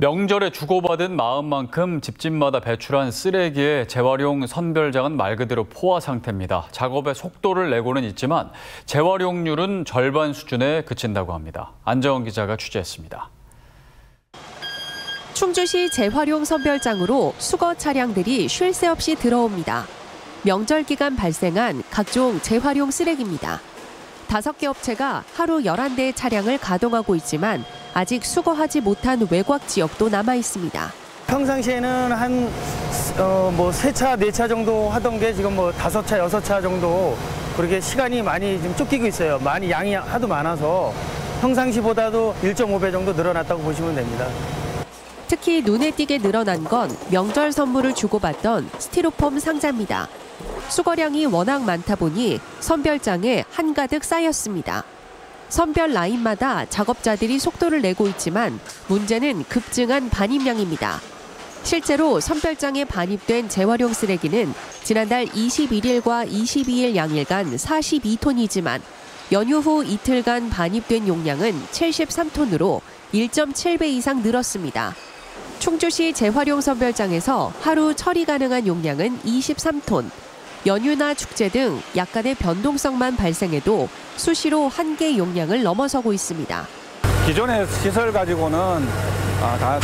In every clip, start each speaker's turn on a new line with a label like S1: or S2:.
S1: 명절에 주고받은 마음만큼 집집마다 배출한 쓰레기의 재활용 선별장은 말 그대로 포화 상태입니다. 작업의 속도를 내고는 있지만 재활용률은 절반 수준에 그친다고 합니다. 안정원 기자가 취재했습니다.
S2: 충주시 재활용 선별장으로 수거 차량들이 쉴 새 없이 들어옵니다. 명절 기간 발생한 각종 재활용 쓰레기입니다. 다섯 개 업체가 하루 11대의 차량을 가동하고 있지만 아직 수거하지 못한 외곽 지역도 남아 있습니다.
S3: 평상시에는 한, 어, 뭐, 세 차, 네차 정도 하던 게 지금 뭐, 다섯 차, 여섯 차 정도 그렇게 시간이 많이 지금 쫓기고 있어요. 많이 양이 하도 많아서 평상시보다도 1.5배 정도 늘어났다고 보시면 됩니다.
S2: 특히 눈에 띄게 늘어난 건 명절 선물을 주고받던 스티로폼 상자입니다. 수거량이 워낙 많다 보니 선별장에 한가득 쌓였습니다. 선별 라인마다 작업자들이 속도를 내고 있지만 문제는 급증한 반입량입니다. 실제로 선별장에 반입된 재활용 쓰레기는 지난달 21일과 22일 양일간 42톤이지만 연휴 후 이틀간 반입된 용량은 73톤으로 1.7배 이상 늘었습니다. 충주시 재활용 선별장에서 하루 처리 가능한 용량은 23톤. 연휴나 축제 등 약간의 변동성만 발생해도 수시로 한계 용량을 넘어서고 있습니다.
S4: 기존의 시설 가지고는 아, 다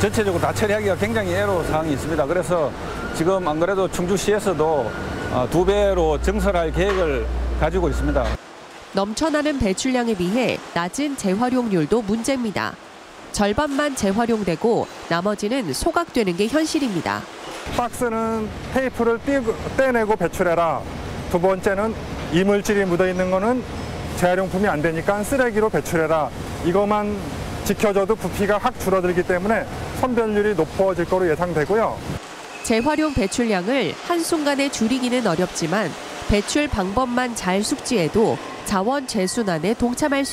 S4: 전체적으로 다 처리하기가 굉장히 애로사항이 있습니다. 그래서 지금 안 그래도 충주시에서도 아, 두 배로 증설할 계획을 가지고 있습니다.
S2: 넘쳐나는 배출량에 비해 낮은 재활용률도 문제입니다. 절반만 재활용되고 나머지는 소각되는 게 현실입니다.
S5: 박스는 테이프를 떼내고 배출해라. 두 번째는 이물질이 묻어 있는 거는 재활용품이 안 되니까 쓰레기로 배출해라. 이것만 지켜줘도 부피가 확 줄어들기 때문에 선별률이 높아질 거로 예상되고요.
S2: 재활용 배출량을 한순간에 줄이기는 어렵지만 배출 방법만 잘 숙지해도 자원 재순환에 동참할 수